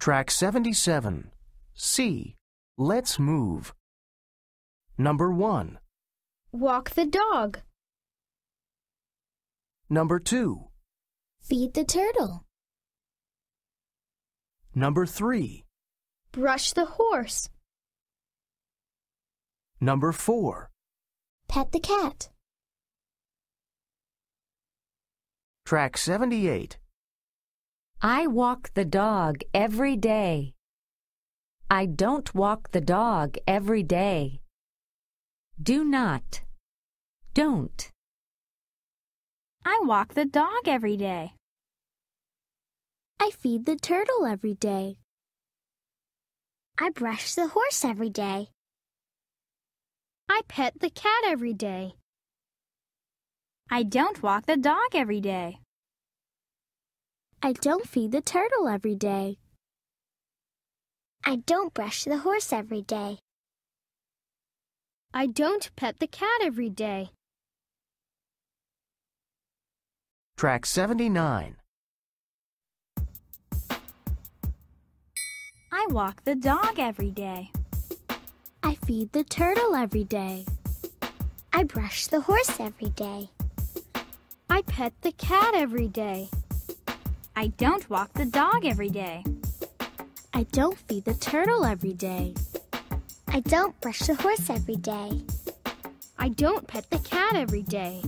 Track 77. C. Let's move. Number 1. Walk the dog. Number 2. Feed the turtle. Number 3. Brush the horse. Number 4. Pet the cat. Track 78. I walk the dog every day. I don't walk the dog every day. Do not. Don't. I walk the dog every day. I feed the turtle every day. I brush the horse every day. I pet the cat every day. I don't walk the dog every day. I don't feed the turtle every day. I don't brush the horse every day. I don't pet the cat every day. Track 79. I walk the dog every day. I feed the turtle every day. I brush the horse every day. I pet the cat every day. I don't walk the dog every day. I don't feed the turtle every day. I don't brush the horse every day. I don't pet the cat every day.